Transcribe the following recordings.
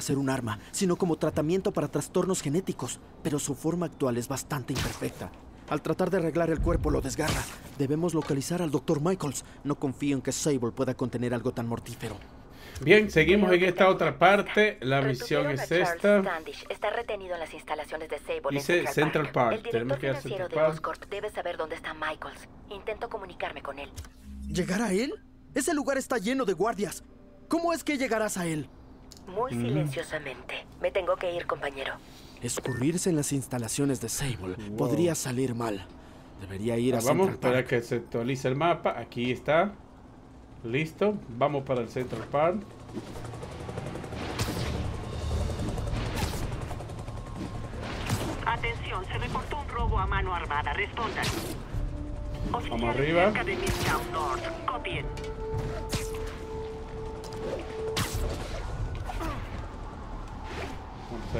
hacer un arma, sino como tratamiento para trastornos genéticos, pero su forma actual es bastante imperfecta. Al tratar de arreglar el cuerpo lo desgarra. Debemos localizar al Dr. Michaels. No confío en que Sable pueda contener algo tan mortífero. Bien, seguimos en esta otra parte. La misión es esta. está retenido en las instalaciones de Sable Dice Central Park. El director financiero de Oscorp debe saber dónde está Michaels. Intento comunicarme con él. ¿Llegar a él? Ese lugar está lleno de guardias. ¿Cómo es que llegarás a él? Muy silenciosamente. Me tengo que ir, compañero. Escurrirse en las instalaciones de Sable podría salir mal. Debería ir a Vamos para que se actualice el mapa. Aquí está. Listo. Vamos para el Central Park. Atención, se reportó un robo a mano armada. Respondan. Vamos arriba. Copien.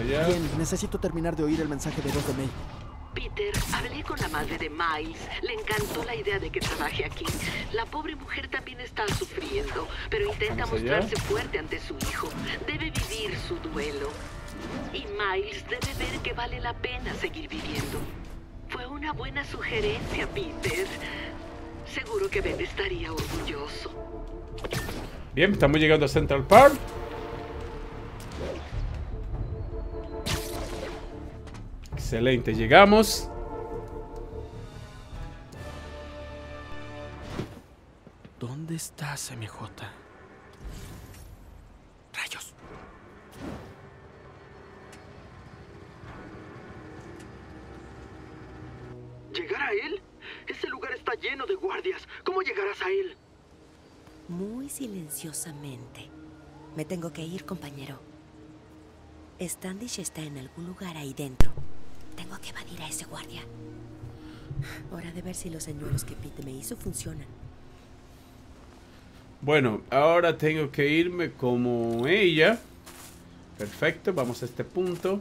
Bien, necesito terminar de oír el mensaje de voz de May. Peter, hablé con la madre de Miles. Le encantó la idea de que trabaje aquí. La pobre mujer también está sufriendo, pero intenta mostrarse fuerte ante su hijo. Debe vivir su duelo. Y Miles debe ver que vale la pena seguir viviendo. Fue una buena sugerencia, Peter. Seguro que Ben estaría orgulloso. Bien, estamos llegando a Central Park. Excelente, llegamos. ¿Dónde estás, MJ? Rayos. ¿Llegar a él? Ese lugar está lleno de guardias. ¿Cómo llegarás a él? Muy silenciosamente. Me tengo que ir, compañero. Standish está en algún lugar ahí dentro. Tengo que evadir a ese guardia. Hora de ver si los señuelos que Pete me hizo funcionan. Bueno, ahora tengo que irme como ella. Perfecto, vamos a este punto.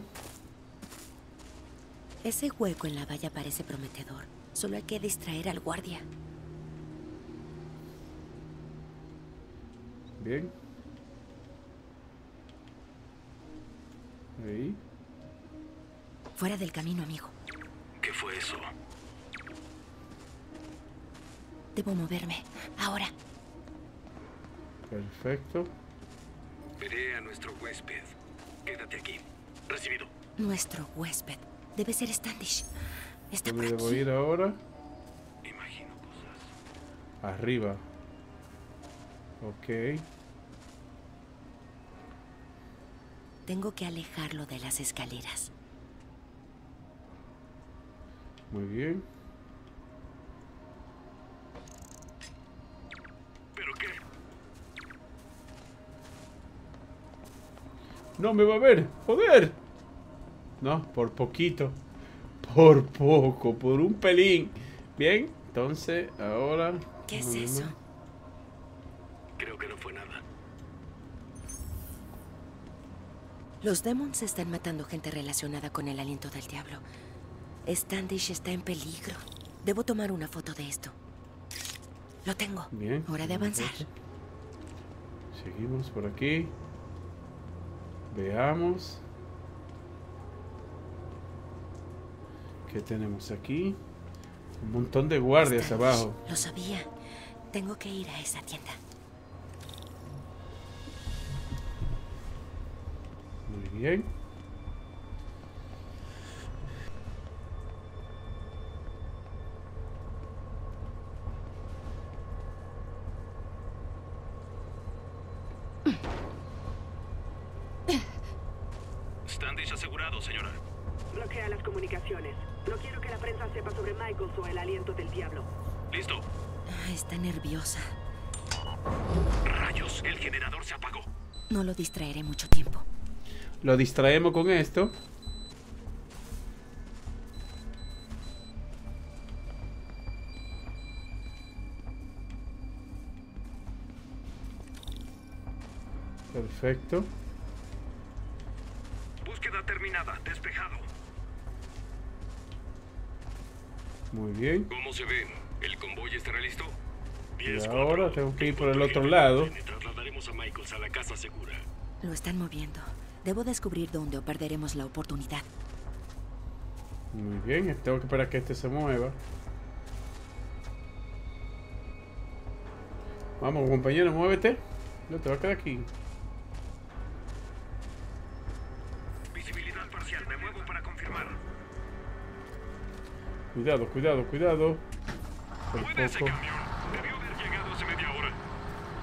Ese hueco en la valla parece prometedor. Solo hay que distraer al guardia. Bien. Ahí. Fuera del camino, amigo. ¿Qué fue eso? Debo moverme. Ahora. Perfecto. Veré a nuestro huésped. Quédate aquí. Recibido. Nuestro huésped. Debe ser Standish. Está ¿Dónde por debo aquí. ir ahora? Imagino cosas. Arriba. Ok. Tengo que alejarlo de las escaleras. Muy bien. ¿Pero qué? No me va a ver. Joder. No, por poquito. Por poco, por un pelín. Bien, entonces ahora... ¿Qué es eso? Creo que no fue nada. Los demons están matando gente relacionada con el aliento del diablo. Standish está en peligro. Debo tomar una foto de esto. Lo tengo. Bien. Hora de avanzar. Seguimos por aquí. Veamos. ¿Qué tenemos aquí? Un montón de guardias Standish, abajo. Lo sabía. Tengo que ir a esa tienda. Lo distraemos con esto. Perfecto. Búsqueda terminada. Despejado. Muy bien. ¿Cómo se ve? ¿El convoy estará listo? Y ahora tengo que ir por el otro lado. Trasladaremos a Michaels a la casa segura. Lo están moviendo. Debo descubrir dónde o perderemos la oportunidad. Muy bien, tengo que esperar a que este se mueva. Vamos, compañero, muévete. No te va a quedar aquí. Visibilidad parcial, me muevo para confirmar. Cuidado, cuidado, cuidado. Por Mueve ese poco. camión. Debió haber llegado hace media hora.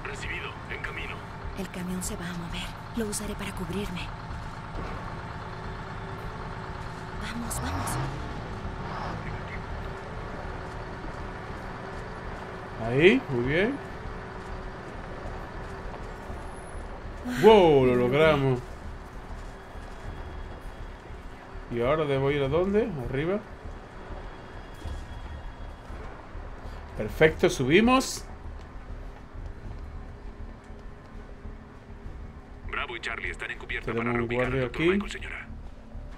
Recibido, en camino. El camión se va a mover. Lo usaré para cubrirme. Vamos, vamos. Ahí, muy bien. Wow, lo logramos. ¿Y ahora debo ir a dónde? Arriba. Perfecto, subimos. Tenemos un guardia aquí. Michael, señora.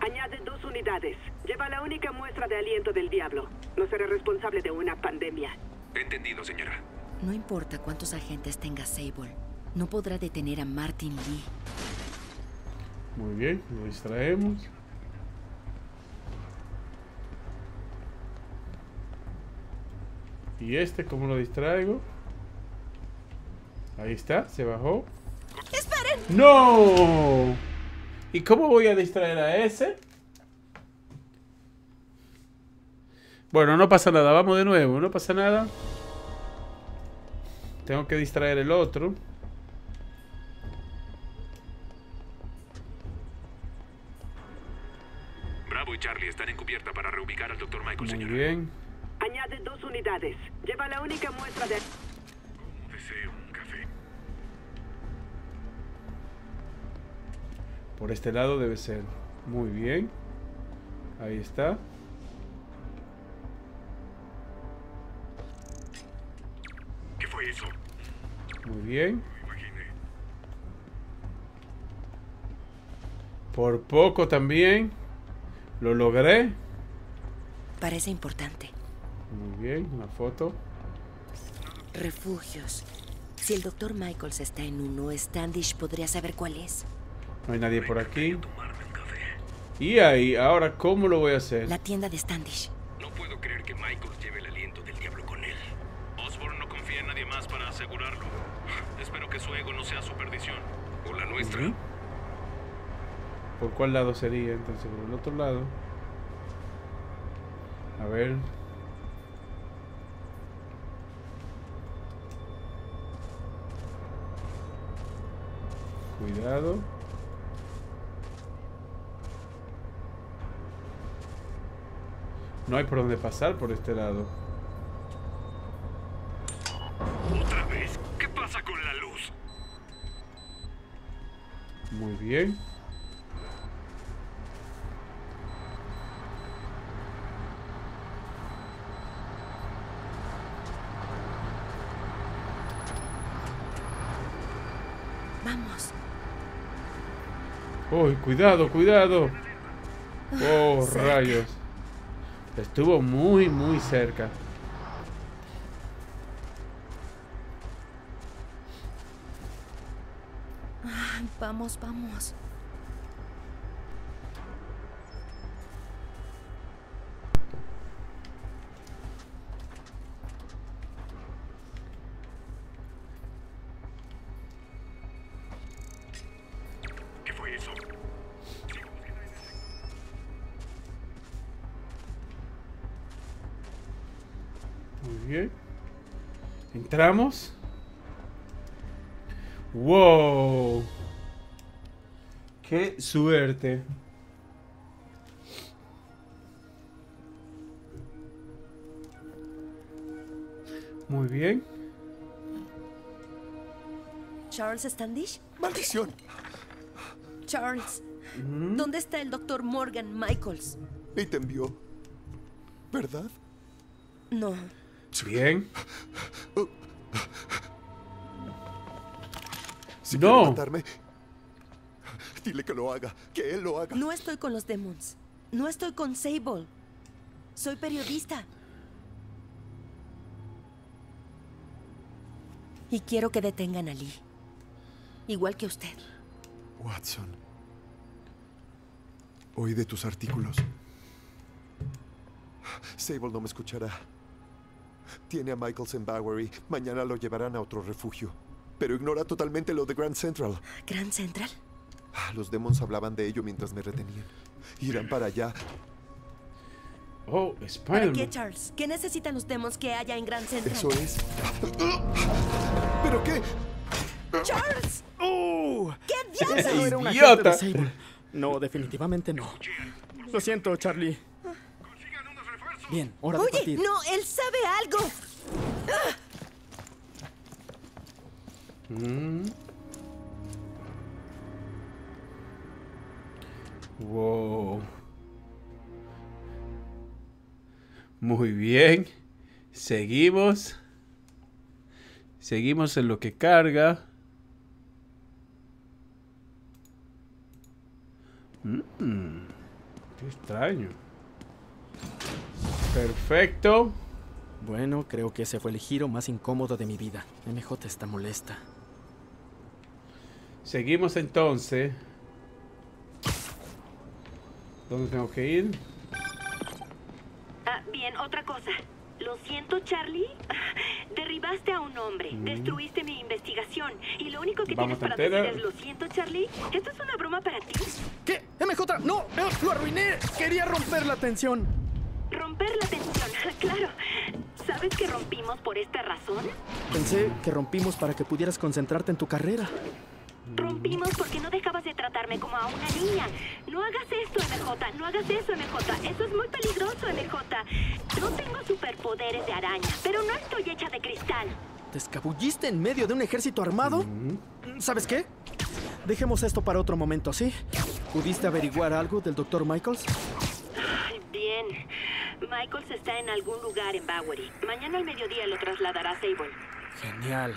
Añade dos unidades. Lleva la única muestra de aliento del diablo. No seré responsable de una pandemia. Entendido, señora. No importa cuántos agentes tenga Sable. No podrá detener a Martin Lee. Muy bien, lo distraemos. ¿Y este cómo lo distraigo? Ahí está, se bajó. ¡No! ¿Y cómo voy a distraer a ese? Bueno, no pasa nada, vamos de nuevo, no pasa nada. Tengo que distraer el otro. Bravo y Charlie están en cubierta para reubicar al Dr. Michael, Muy señora. bien. Añade dos unidades. Lleva la única muestra de... Por este lado debe ser. Muy bien. Ahí está. ¿Qué fue eso? Muy bien. Por poco también. Lo logré. Parece importante. Muy bien. Una foto. Refugios. Si el doctor Michaels está en uno, Standish podría saber cuál es. No hay nadie por aquí. Tomarme un café. Y ahí, ahora, ¿cómo lo voy a hacer? La tienda de Standish. No puedo creer que Michael lleve el aliento del diablo con él. Osborne no confía en nadie más para asegurarlo. Espero que su ego no sea su perdición. O la nuestra. ¿Por cuál lado sería entonces? Por el otro lado. A ver. Cuidado. No hay por dónde pasar por este lado. ¿Otra vez? ¿Qué pasa con la luz? Muy bien. Vamos. Uy, cuidado, cuidado. Oh, rayos. Estuvo muy, muy cerca. Vamos, vamos. Entramos. Wow. Qué suerte. Muy bien. Charles Standish. ¡Maldición! Charles. ¿Dónde está el doctor Morgan Michaels? Y te envió. ¿Verdad? No. Bien. Si No. quiere matarme, dile que lo haga. Que él lo haga. No estoy con los Demons. No estoy con Sable. Soy periodista. Y quiero que detengan a Lee. Igual que usted. Watson, Oí de tus artículos. Sable no me escuchará. Tiene a Michaels en Bowery. Mañana lo llevarán a otro refugio. Pero ignora totalmente lo de Grand Central. ¿Grand Central? Ah, Los demons hablaban de ello mientras me retenían. Irán para allá. Oh, ¿Para qué, Spider-Man. Charles? ¿Qué necesitan los demos que haya en Grand Central? Eso es. ¿Pero qué? ¡Charles! ¡Oh! ¿Qué diablos? No era un ¡Idiota! de. No, definitivamente no. Lo siento, Charlie. Bien, hora de Oye, partir. no, él sabe algo. Mm. Muy bien. Seguimos. Seguimos en lo que carga. Mm, Qué extraño. Perfecto. Bueno, creo que ese fue el giro más incómodo de mi vida. MJ está molesta. Seguimos entonces. ¿Dónde tengo que ir? Ah, bien, otra cosa. Lo siento, Charlie. Derribaste a un hombre, destruiste mi investigación y lo único que Mm. Vamos, tienes para decir es lo siento, Charlie. ¿Esto es una broma para ti? ¿Qué? MJ, no, no, lo arruiné. Quería romper la tensión. Romper la tensión, claro. ¿Sabes que rompimos por esta razón? Pensé que rompimos para que pudieras concentrarte en tu carrera. Rompimos porque no dejabas de tratarme como a una niña. No hagas esto, MJ. No hagas eso, MJ. Eso es muy peligroso, MJ. No tengo superpoderes de araña, pero no estoy hecha de cristal. ¿Te escabulliste en medio de un ejército armado? ¿Sabes qué? Dejemos esto para otro momento, ¿sí? ¿Pudiste averiguar algo del Dr. Michaels? Ay, Bien. Michaels está en algún lugar en Bowery. Mañana al mediodía lo trasladará a Sable. Genial.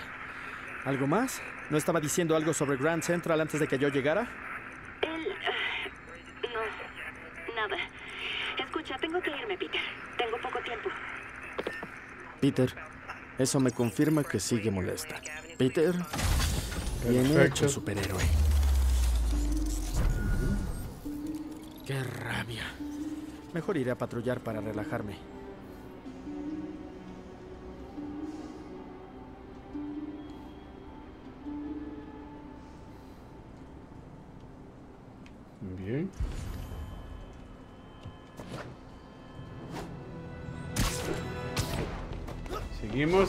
¿Algo más? ¿No estaba diciendo algo sobre Grand Central antes de que yo llegara? Él... ah, no. Nada. Escucha, tengo que irme, Peter. Tengo poco tiempo. Peter, eso me confirma que sigue molesta. Peter, bien Perfecto. hecho, superhéroe. Qué rabia. Mejor iré a patrullar para relajarme.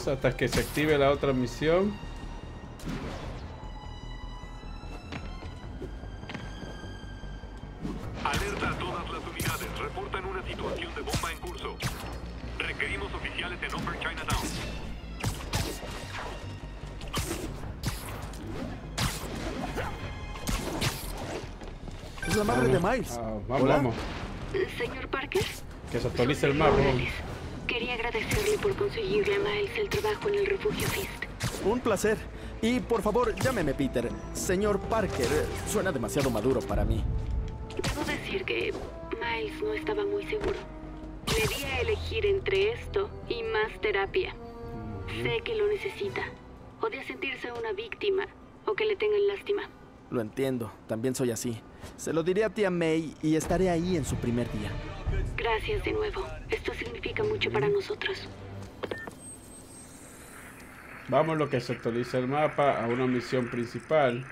Hasta que se active la otra misión. Alerta a todas las unidades. Reportan una situación de bomba en curso. Requerimos oficiales en Upper Chinatown. Es la madre de Miles. Ah, vamos, Hola. vamos. Señor Parker, Que se actualice el mapa. Por conseguirle a Miles el trabajo en el refugio Fist. Un placer. Y por favor, llámeme Peter. Señor Parker, eh, suena demasiado maduro para mí. Debo decir que Miles no estaba muy seguro. Debía elegir entre esto y más terapia. Sé que lo necesita. Odia sentirse una víctima o que le tengan lástima. Lo entiendo, también soy así. Se lo diré a tía May y estaré ahí en su primer día. Gracias de nuevo. Esto significa mucho para nosotros. Vamos lo que se actualiza el mapa a una misión principal.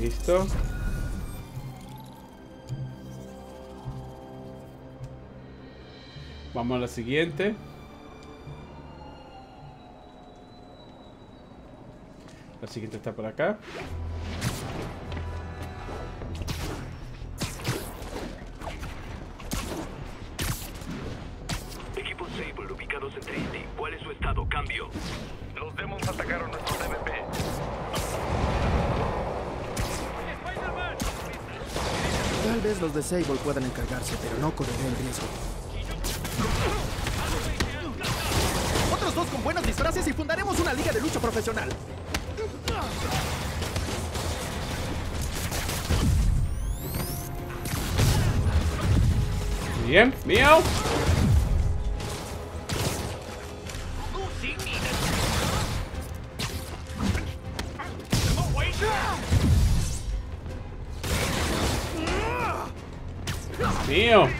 Listo. Vamos a la siguiente. La siguiente está por acá. Sable puedan encargarse, pero no correré el riesgo. Otros dos con buenos disfraces y fundaremos una liga de lucha profesional. Bien, miau.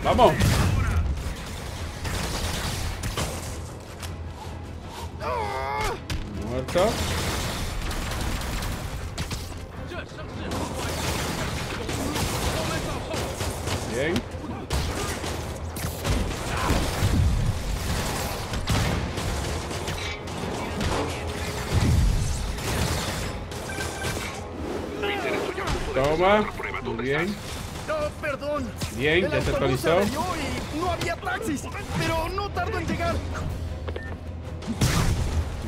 Mío, vamos. Perdón. Bien, El ya se actualizó. y no había taxis, pero no tardó en llegar.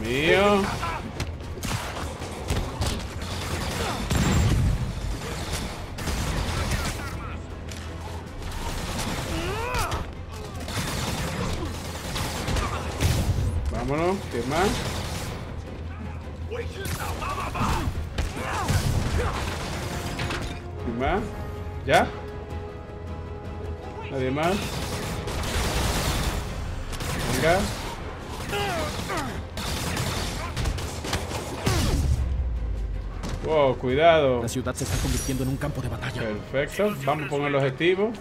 Mío. Vámonos, ¿qué más? ¿Qué más? ¿Ya? ¿Nadie más? Venga. Wow, cuidado. La ciudad se está convirtiendo en un campo de batalla. Perfecto. Vamos poner el objetivo.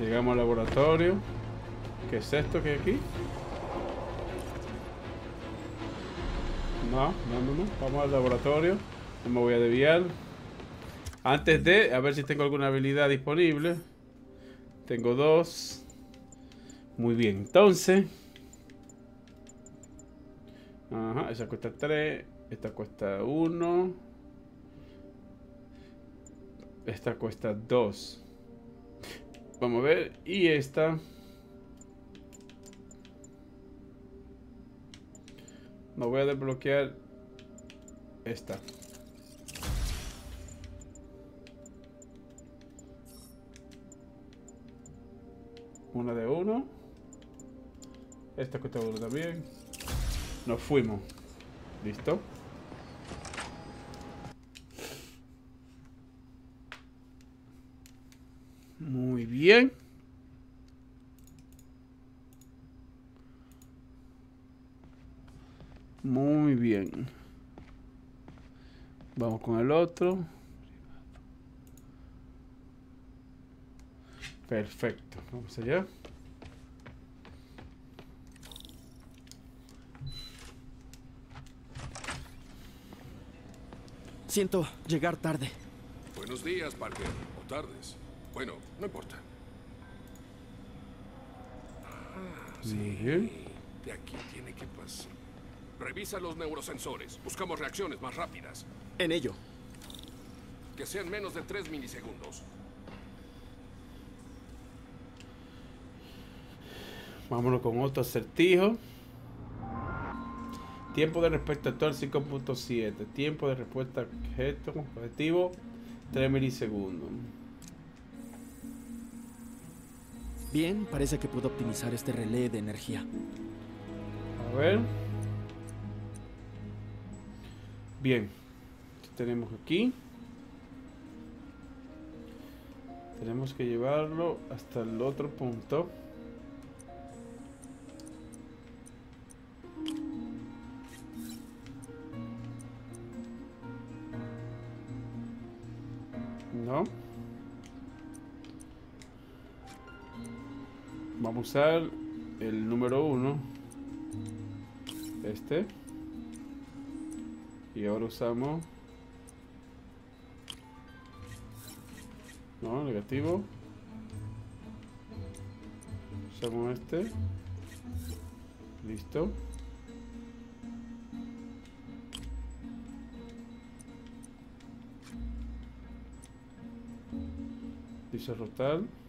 Llegamos al laboratorio. ¿Qué es esto que hay aquí? No, no, no, no. Vamos al laboratorio. No me voy a desviar. Antes de, a ver si tengo alguna habilidad disponible. Tengo dos. Muy bien, entonces. Ajá, esa cuesta 3. Esta cuesta 1. Esta cuesta 2. Vamos a ver. Y esta. No voy a desbloquear esta. Una de uno. Esta cuesta uno también. Nos fuimos. ¿Listo? Muy bien. Muy bien. Vamos con el otro. Perfecto. Vamos allá. Siento llegar tarde. Buenos días, Parker. O tardes. Bueno, no importa. Ah, bien. De aquí tiene que pasar. Revisa los neurosensores. Buscamos reacciones más rápidas. En ello. Que sean menos de 3 milisegundos. Vámonos con otro acertijo. Tiempo de respuesta actual 5.7. Tiempo de respuesta objeto objetivo 3 milisegundos. Bien, parece que puedo optimizar este relé de energía. A ver. Bien. ¿Qué tenemos aquí? Tenemos que llevarlo hasta el otro punto. Usar el número uno. Este. Y ahora usamos... No, negativo. Hacemos este. Listo. Dice rotar.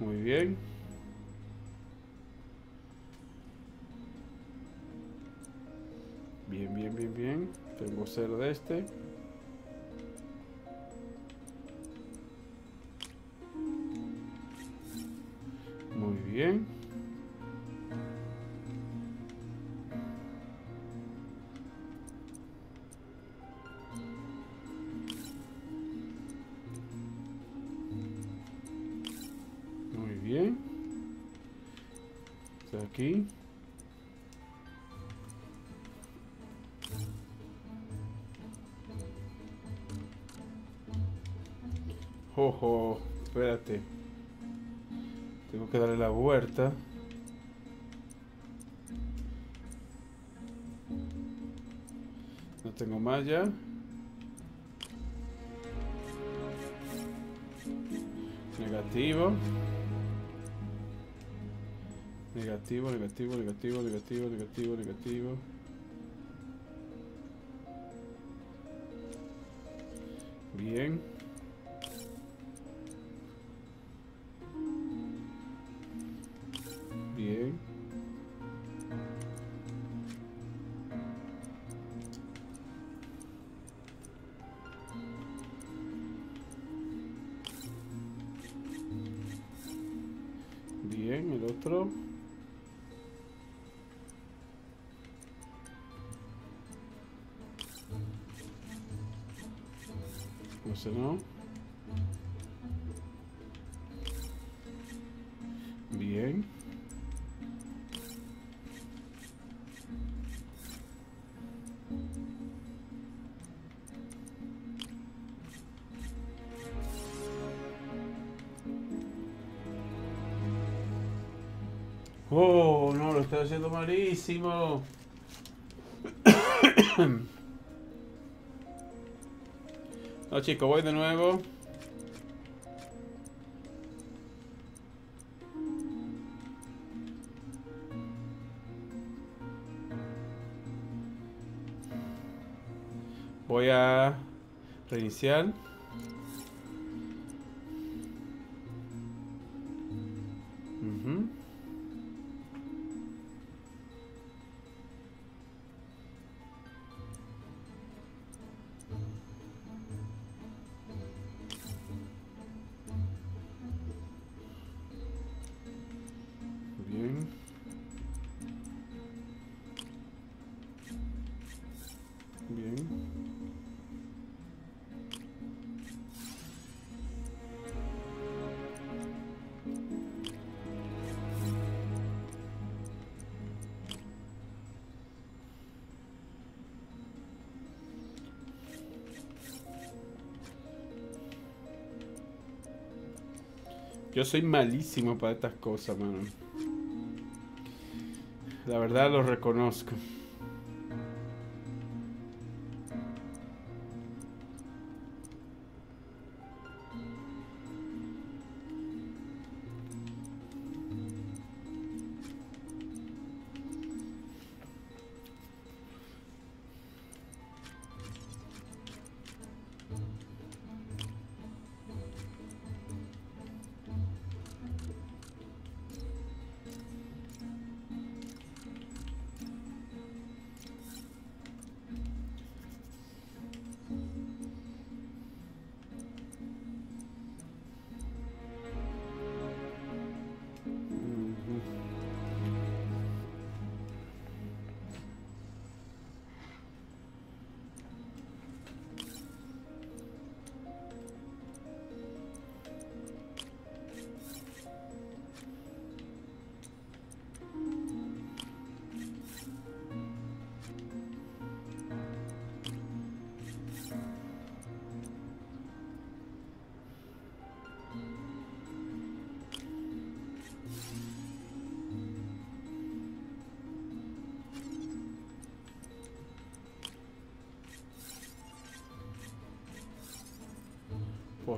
Muy bien. Bien, bien, bien, bien. Tengo cero de este. No tengo más ya. Negativo. Negativo, negativo, negativo, negativo, negativo, negativo. El otro. No sé, no. Haciendo malísimo. No, chicos, voy de nuevo. Voy a reiniciar. Yo soy malísimo para estas cosas, mano. La verdad lo reconozco.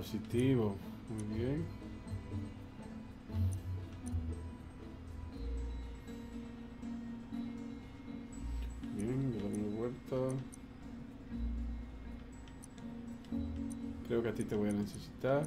Positivo. Muy bien. Bien, le doy vuelta. Creo que a ti te voy a necesitar.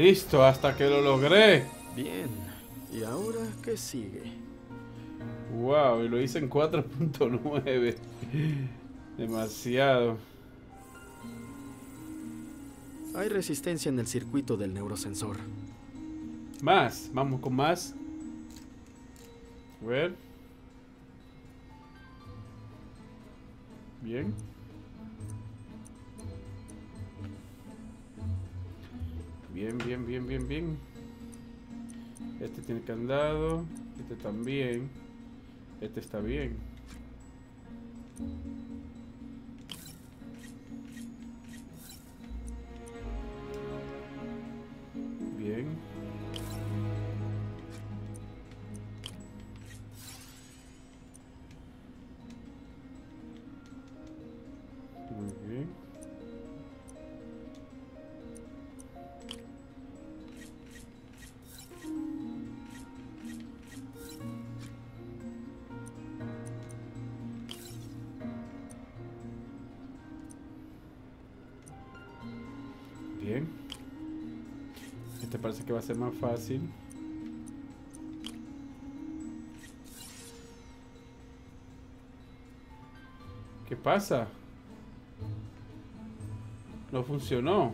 Listo, hasta que lo logré. Bien. ¿Y ahora qué sigue? Wow, y lo hice en 4.9. Demasiado. Hay resistencia en el circuito del neurosensor. Más, vamos con más. A ver. Bien. Bien, bien, bien, bien, bien. Este tiene candado. Este también. Este está bien. Que va a ser más fácil. ¿Qué pasa? No funcionó.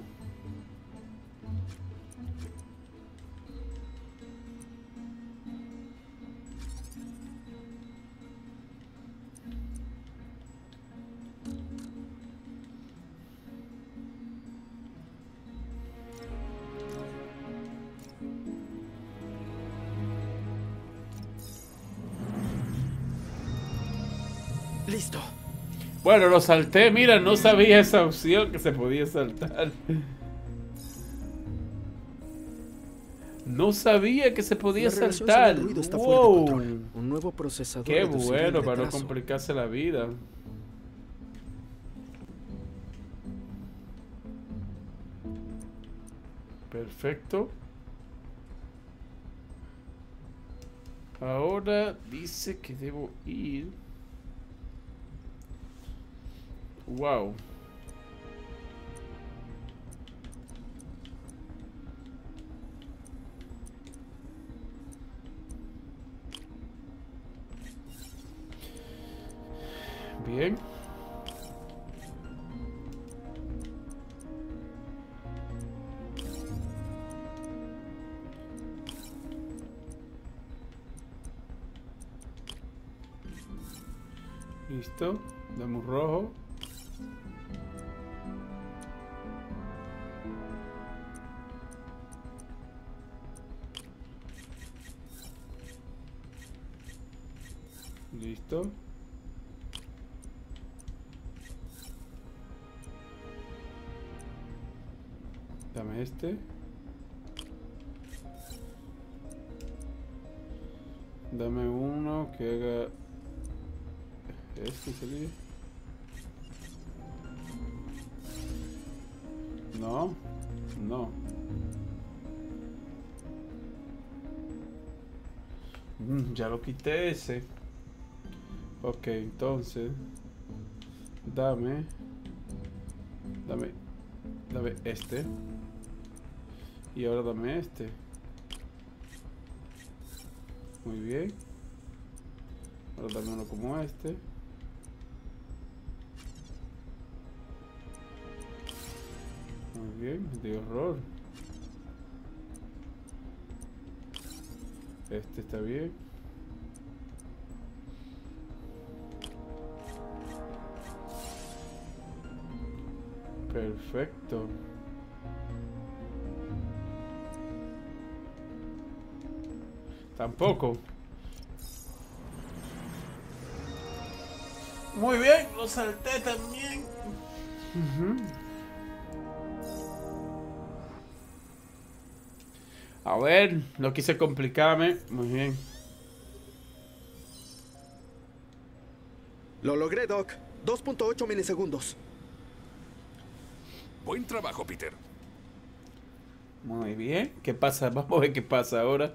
Bueno, lo salté. Mira, no sabía esa opción que se podía saltar. No sabía que se podía saltar. Wow. Un nuevo procesador. Qué bueno para no complicarse la vida. Perfecto. Ahora dice que debo ir. Wow. Bien. Listo. Damos rojo. Listo. Dame este. Dame uno que haga Este sería. No, no. Mm, ya lo quité ese. Ok, entonces. Dame. Dame. Dame este. Y ahora dame este. Muy bien. Ahora dame uno como este. Muy bien, de horror. Este está bien. Perfecto. Tampoco. Muy bien, lo salté también. A ver, no quise complicarme. Muy bien. Lo logré, Doc. 2.8 milisegundos. Buen trabajo, Peter. Muy bien. ¿Qué pasa? Vamos a ver qué pasa ahora.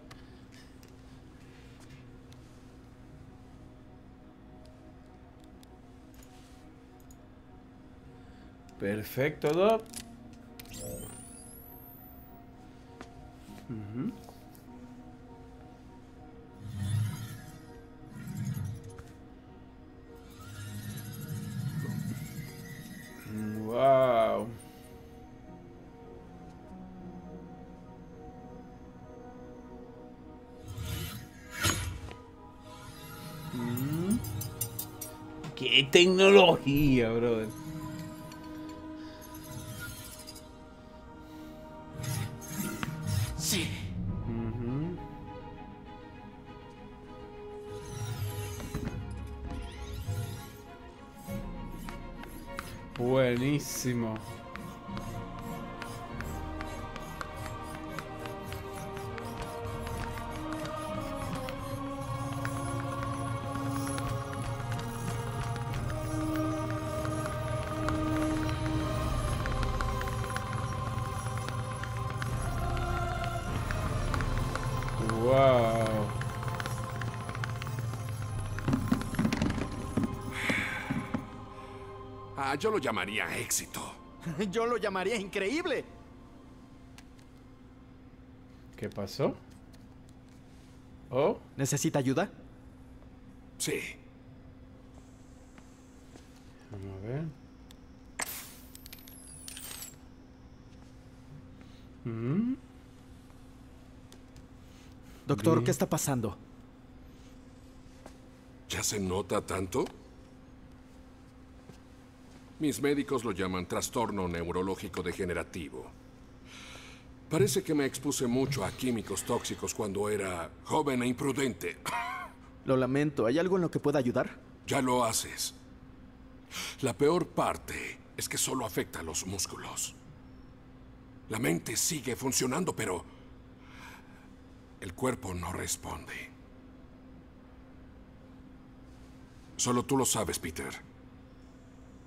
Perfecto, Doc. Tecnología, brother! Ah, yo lo llamaría éxito. Yo lo llamaría increíble. ¿Qué pasó? Oh, ¿Necesita ayuda? Sí. vamos a ver. Mm, Doctor. ¿qué está pasando? ¿Ya se nota tanto? Mis médicos lo llaman trastorno neurológico degenerativo. Parece que me expuse mucho a químicos tóxicos cuando era joven e imprudente. Lo lamento. ¿Hay algo en lo que pueda ayudar? Ya lo haces. La peor parte es que solo afecta a los músculos. La mente sigue funcionando, pero el cuerpo no responde. Solo tú lo sabes, Peter.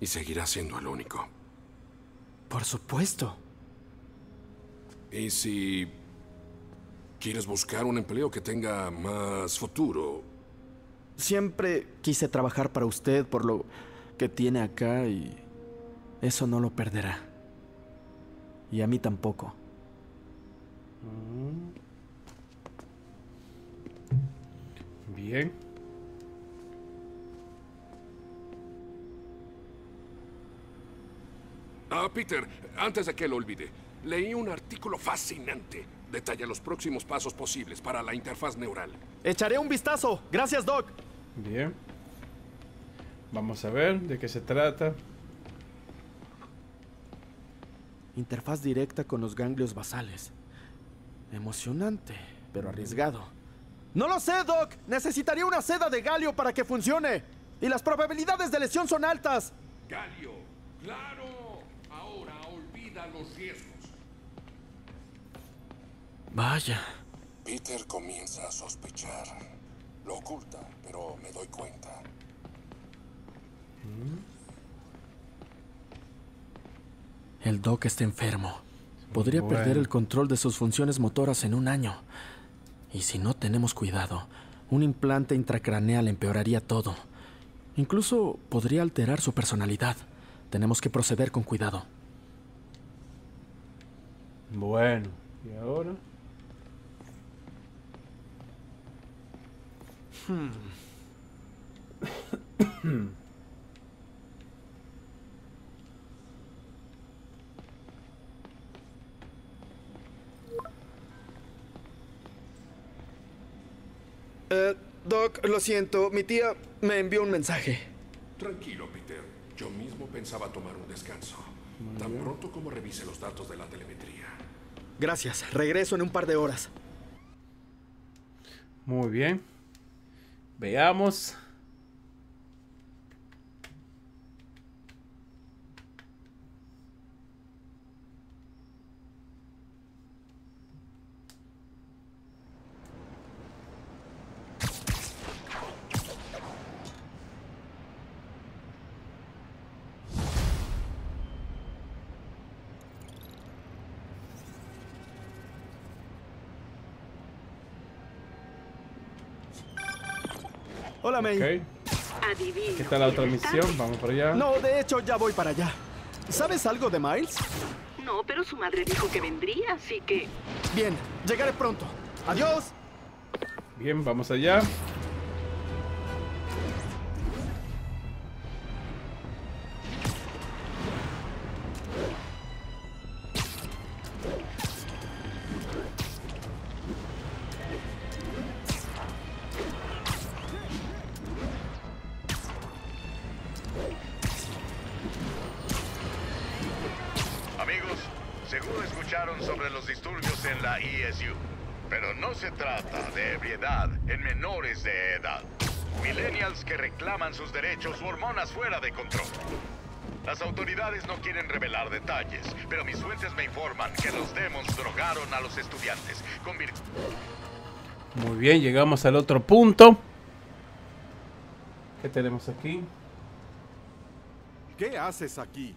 Y seguirás siendo el único. Por supuesto. Y si quieres buscar un empleo que tenga más futuro, Siempre quise trabajar para usted por lo que tiene acá y eso no lo perderá. Y a mí tampoco. bien. Ah, Peter, antes de que lo olvide, leí un artículo fascinante. Detalla los próximos pasos posibles para la interfaz neural. Echaré un vistazo. Gracias, Doc. Bien. Vamos a ver de qué se trata. Interfaz directa con los ganglios basales. Emocionante, pero arriesgado. No lo sé, Doc. Necesitaría una seda de galio para que funcione. Y las probabilidades de lesión son altas. Galio, claro. Los riesgos. Vaya. Peter comienza a sospechar. Lo oculta, pero me doy cuenta. El Doc está enfermo. Podría Bueno. perder el control de sus funciones motoras en un año. Y si no tenemos cuidado, un implante intracraneal empeoraría todo. Incluso podría alterar su personalidad. Tenemos que proceder con cuidado. Bueno, ¿y ahora? Eh, Doc, lo siento, mi tía me envió un mensaje. Tranquilo, Peter. Yo mismo pensaba tomar un descanso. Tan pronto como revise los datos de la telemetría. Gracias, regreso en un par de horas. Muy bien. Veamos. Adivino. ¿Qué tal la otra está. misión? Vamos para allá. No, de hecho, ya voy para allá. ¿Sabes algo de Miles? No, pero su madre dijo que vendría, así que... Bien, llegaré pronto. Adiós. Bien, vamos allá. Reclaman sus derechos u hormonas fuera de control. Las autoridades no quieren revelar detalles, pero mis fuentes me informan que los demos drogaron a los estudiantes, convir- Muy bien, llegamos al otro punto. ¿Qué tenemos aquí? ¿Qué haces aquí?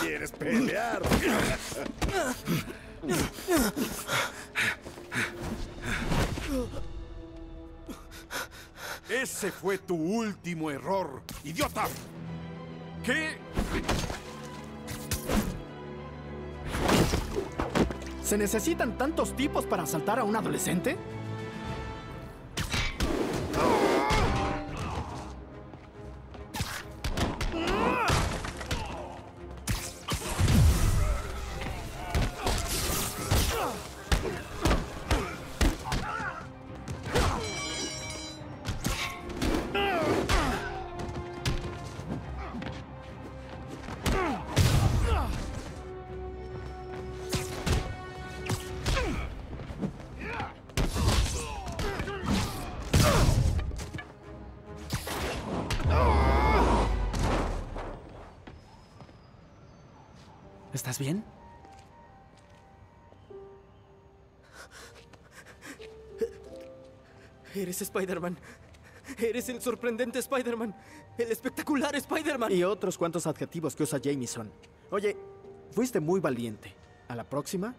¿Quieres pelear? Ese fue tu último error, idiota. ¿Qué? ¿Se necesitan tantos tipos para asaltar a un adolescente? Eres Spider-Man. Eres el sorprendente Spider-Man. El espectacular Spider-Man. Y otros cuantos adjetivos que usa Jameson. Oye, fuiste muy valiente. A la próxima,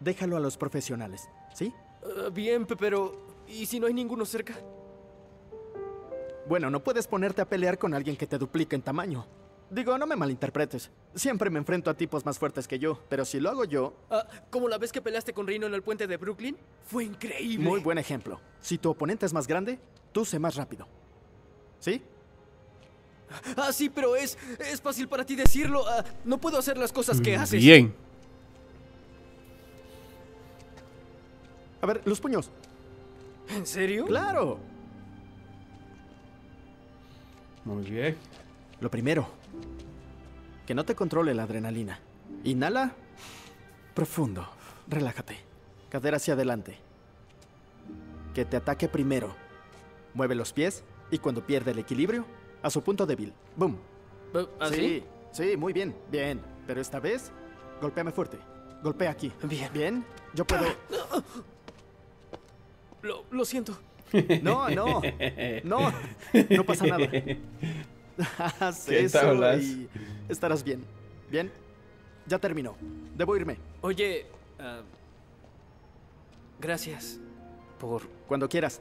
déjalo a los profesionales, ¿sí? Ah, bien, pe- pero... ¿Y si no hay ninguno cerca? Bueno, no puedes ponerte a pelear con alguien que te duplica en tamaño. Digo, no me malinterpretes. Siempre me enfrento a tipos más fuertes que yo, pero si lo hago yo, Ah, ¿Como la vez que peleaste con Rino en el puente de Brooklyn? Fue increíble. muy buen ejemplo. Si tu oponente es más grande, tú sé más rápido. ¿Sí? Ah, sí, pero es... Es fácil para ti decirlo. Ah, no puedo hacer las cosas que haces. Bien. A ver, los puños. ¿En serio? Claro. Muy bien. Lo primero, que no te controle la adrenalina. Inhala profundo. Relájate. Cadera hacia adelante. Que te ataque primero. Mueve los pies y cuando pierde el equilibrio, a su punto débil. ¡Boom! ¿Así? Sí, sí, muy bien. Bien. Pero esta vez, golpéame fuerte. Golpea aquí. Bien. Bien. Yo puedo. Lo, lo siento. No, no. No, no pasa nada. Haz ¿Qué eso tablas? y estarás bien. ¿Bien? Ya terminó. Debo irme. Oye, ah, gracias por... Cuando quieras.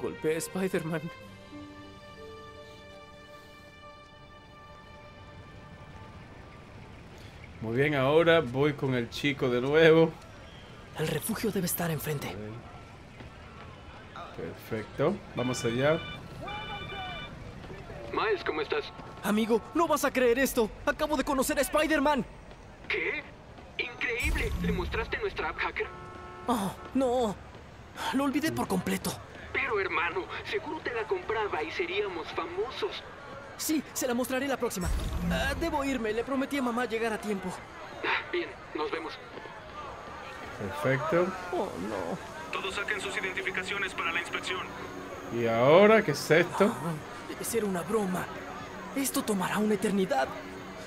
Golpeé a Spider-Man. Muy bien, ahora voy con el chico de nuevo. El refugio debe estar enfrente. Perfecto. Vamos allá. Miles, ¿cómo estás? Amigo, no vas a creer esto. Acabo de conocer a Spider-Man. ¿Qué? Increíble. ¿Le mostraste nuestra app hacker? Oh, no. Lo olvidé por completo. Pero hermano, seguro te la compraba y seríamos famosos. Sí, se la mostraré la próxima. Ah, debo irme. Le prometí a mamá llegar a tiempo. Ah, Bien, nos vemos. Perfecto. Oh, no. Todos saquen sus identificaciones para la inspección. ¿Y ahora qué es esto? Debe ser una broma. Esto tomará una eternidad.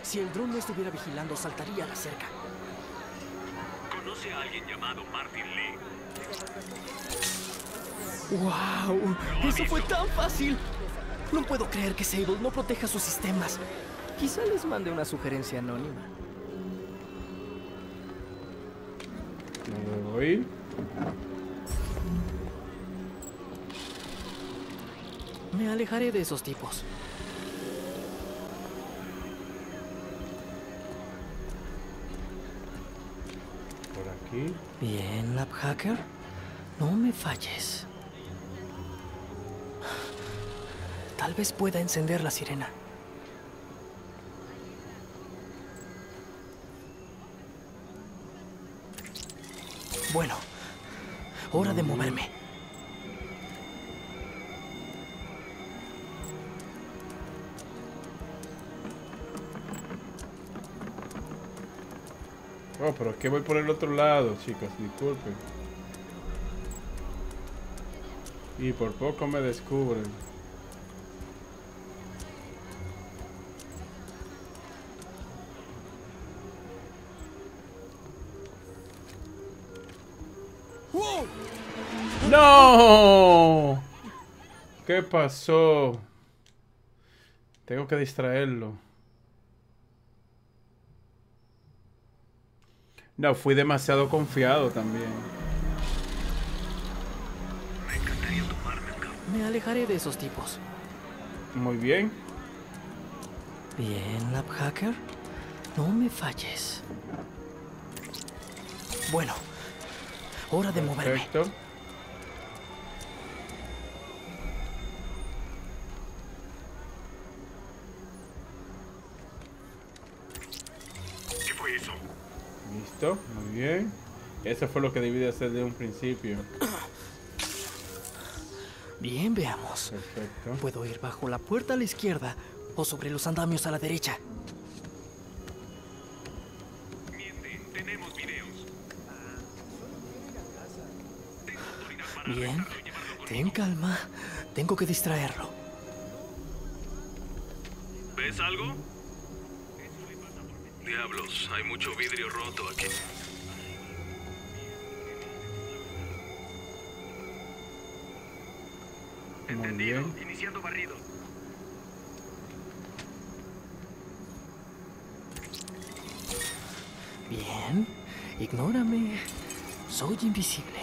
Si el dron no estuviera vigilando, saltaría a la cerca. ¿Conoce a alguien llamado Martin Lee? ¡Wow! ¡Eso fue tan fácil! No puedo creer que Sable no proteja sus sistemas. Quizá les mande una sugerencia anónima. Me alejaré de esos tipos. Por aquí. Bien, Lab Hacker. No me falles. Tal vez pueda encender la sirena. Bueno, hora de moverme. Oh, pero es que voy por el otro lado, chicos. Disculpen. Y por poco me descubren. Pasó? Tengo que distraerlo. No, fui demasiado confiado también. Me alejaré de esos tipos. Muy bien. Bien, Lab Hacker. No me falles. Bueno, hora de moverme. Perfecto. ¿Qué bien. Eso fue lo que debí de hacer de un principio. Bien, veamos. Perfecto. Puedo ir bajo la puerta a la izquierda o sobre los andamios a la derecha. Miente, tenemos videos. Bien, ten calma. Tengo que distraerlo. ¿Ves algo? Diablos, hay mucho vidrio roto aquí. Muy bien. Iniciando barrido. Bien, ignórame. Soy invisible.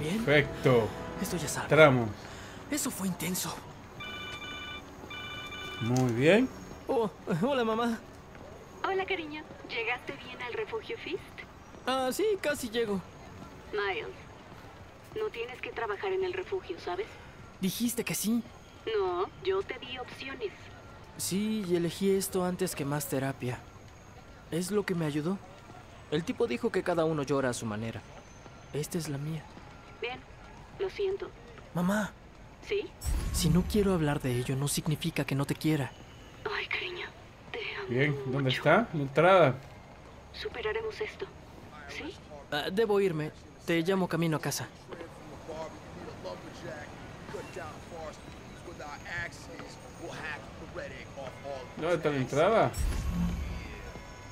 Bien. Perfecto. Esto ya salvo. Tramo. Eso fue intenso. Muy bien. Oh, hola, mamá. Hola, cariño. ¿Llegaste bien al refugio Fist? Ah, sí, casi llego. Miles, no tienes que trabajar en el refugio, ¿sabes? Dijiste que sí. No, yo te di opciones. Sí, y elegí esto antes que más terapia. Es lo que me ayudó. El tipo dijo que cada uno llora a su manera. Esta es la mía. Bien, lo siento. Mamá, ¿Sí? si no quiero hablar de ello, no significa que no te quiera. Ay, cariño, te amo. Bien, ¿dónde está? La entrada. Superaremos esto. ¿Sí? Ah, debo irme. Te llamo camino a casa. ¿Dónde está la entrada?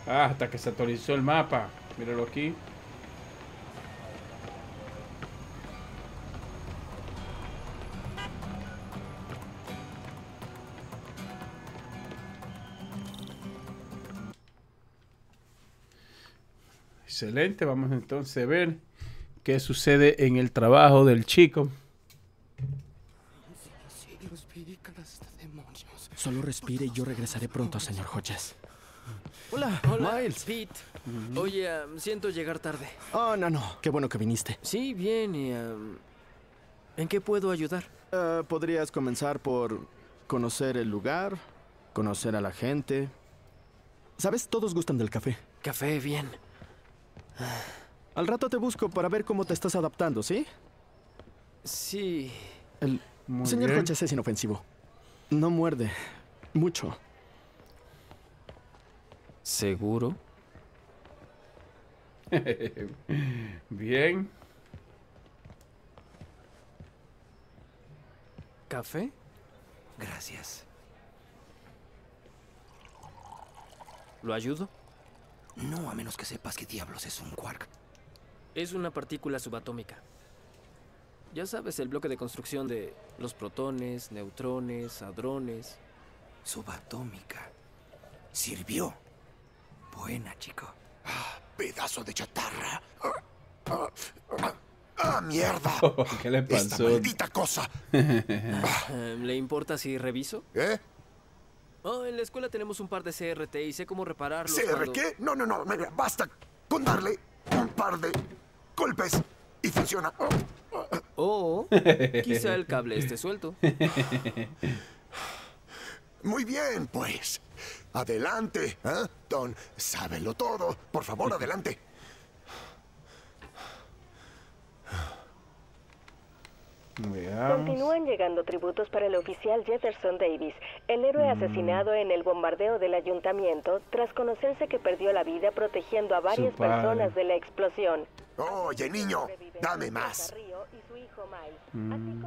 Ah, hasta que se actualizó el mapa. Míralo aquí. Excelente, vamos entonces a ver qué sucede en el trabajo del chico. Solo respire y yo regresaré pronto, señor Hodges. Hola, Miles. Pete. Oye, um, siento llegar tarde. Oh, no, no. Qué bueno que viniste. Sí, bien. Y, um, ¿En qué puedo ayudar? Uh, Podrías comenzar por conocer el lugar, conocer a la gente. ¿Sabes? Todos gustan del café. Café, bien. Al rato te busco para ver cómo te estás adaptando, ¿sí? Sí. El Muy señor bien. Hodges es inofensivo. No muerde. Mucho. ¿Seguro? Bien. ¿Café? Gracias. ¿Lo ayudo? No, a menos que sepas qué diablos es un quark. Es una partícula subatómica. Ya sabes, el bloque de construcción de los protones, neutrones, hadrones. Subatómica. Sirvió. Buena, chico. Ah, pedazo de chatarra. Ah, ah, ah, ah, mierda. ¿Qué le Esta pasó? maldita cosa. Eh, ¿Le importa si reviso? ¿Eh? Oh, en la escuela tenemos un par de CRT y sé cómo repararlos. ¿CR cuando- qué? No, no, no. mira, basta con darle un par de golpes y funciona. O quizá el cable esté suelto. Muy bien, pues. Adelante, ¿eh? Don, sábelo todo. Por favor, adelante. Veamos. Continúan llegando tributos para el oficial Jefferson Davis, el héroe asesinado en el bombardeo del ayuntamiento tras conocerse que perdió la vida protegiendo a varias personas de la explosión. Oye, niño, dame más. Mm.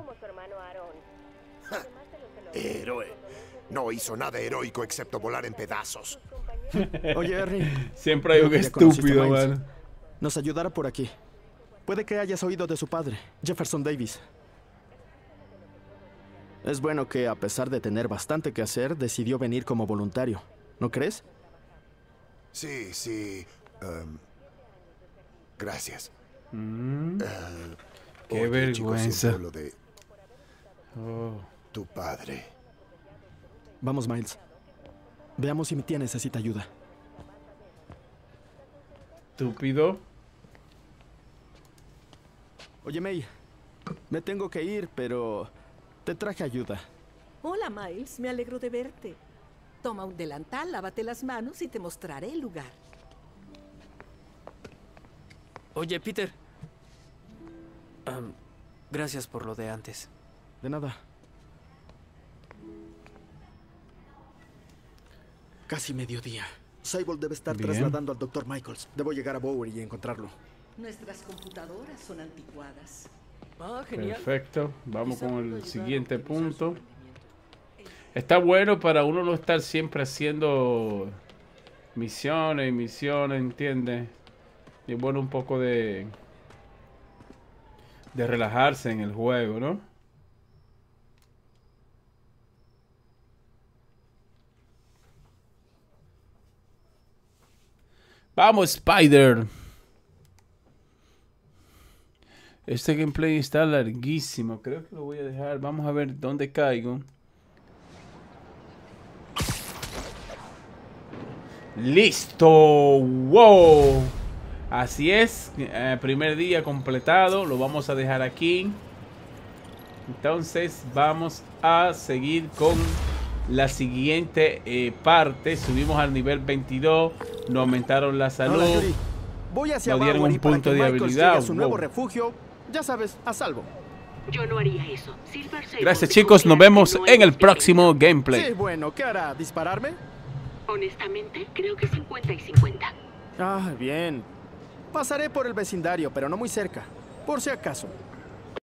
Héroe. No hizo nada heroico excepto volar en pedazos. Oye, Harry. Siempre hay un estúpido, man. Nos ayudará por aquí. Puede que hayas oído de su padre, Jefferson Davis. Es bueno que, a pesar de tener bastante que hacer, decidió venir como voluntario. ¿No crees? Sí, sí. em, gracias. Mm, Eh, Qué oye, vergüenza. lo de Oh. tu padre. Vamos, Miles. Veamos si mi tía necesita ayuda. Estúpido. Oye, May. Me tengo que ir, pero te traje ayuda. Hola, Miles. Me alegro de verte. Toma un delantal, lávate las manos y te mostraré el lugar. Oye, Peter. Gracias por lo de antes. De nada. Casi mediodía. Sable debe estar Bien. trasladando al Dr. Michaels. Debo llegar a Bowery y encontrarlo. Nuestras computadoras son anticuadas. Ah, Perfecto. Vamos con el siguiente punto. Está bueno para uno no estar siempre haciendo misiones y misiones, ¿entiendes? Y bueno un poco de de relajarse en el juego, ¿no? Vamos, Spider. Este gameplay está larguísimo. Creo que lo voy a dejar. Vamos a ver dónde caigo. Listo. Wow. Así es. eh, primer día completado. Lo vamos a dejar aquí. Entonces vamos a seguir con la siguiente eh, parte. Subimos al nivel 22. Nos aumentaron la salud. Hola. Voy hacia Nos dieron Bowery un para punto que de habilidad. su nuevo Wow. refugio. Ya sabes, a salvo. Yo no haría eso. Silver Sable Gracias chicos. Nos vemos no en el próximo gameplay. Sí, bueno, ¿qué hará? ¿Dispararme? Honestamente, creo que 50 y 50. Ah, bien. Pasaré por el vecindario, pero no muy cerca. Por si acaso.